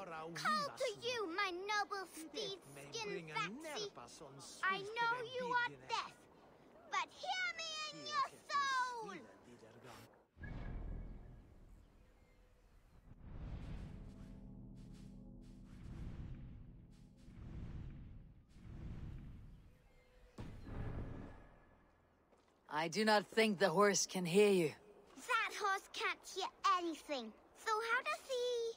Call to you, my noble steed skin Faxi. I know you are death, but hear me in your soul! I do not think the horse can hear you. That horse can't hear anything. So how does he...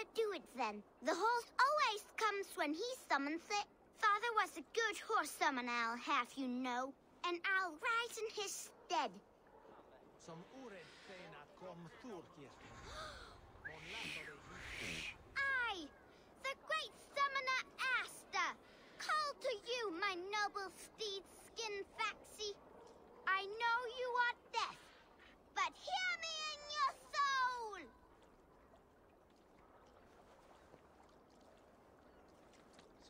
Father do it then? The horse always comes when he summons it. Father was a good horse summoner, I'll have you know. And I'll rise in his stead. Som orättfena kom Thorkirken. I, the great summoner Asta, call to you, my noble steed skin Faxi. I know you are deaf, but hear me in your soul! Se welje Boriania. Eret de mon secra nyonga. Mint espiria. To me I decree! If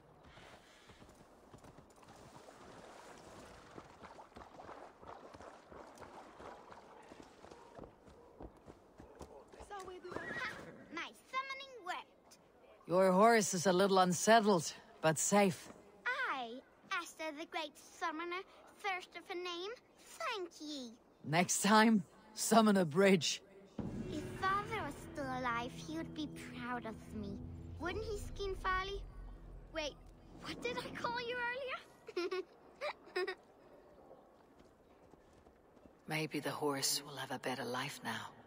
Your horse is a little unsettled, but safe. I, Asta the great summoner, thirst of a name, thank ye. Next time, summon a bridge. If father was still alive, he would be proud of me. Wouldn't he, Skin Farley? Wait, what did I call you earlier? Maybe the horse will have a better life now.